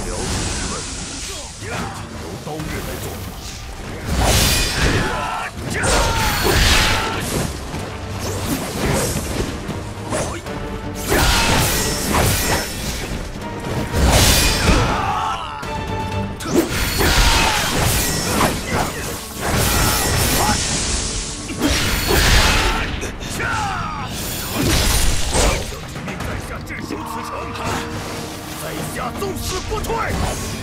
辽下纵死不退。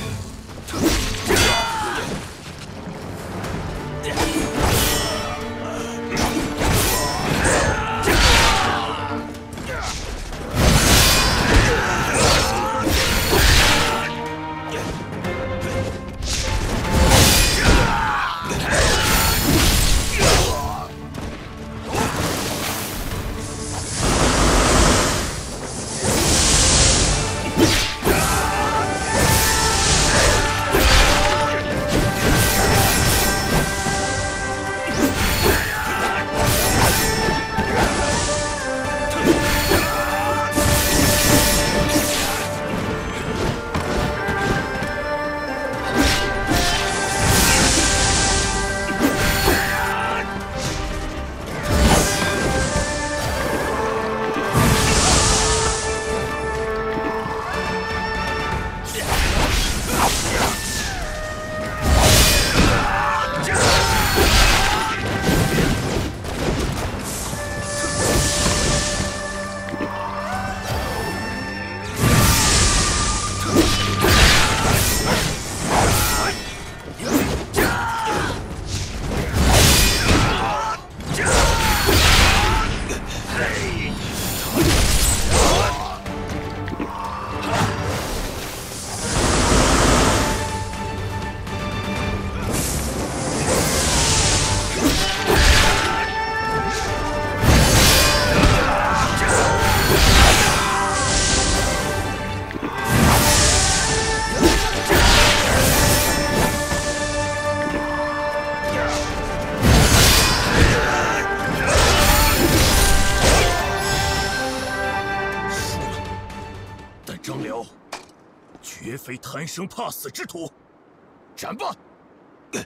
张辽绝非贪生怕死之徒，斩吧！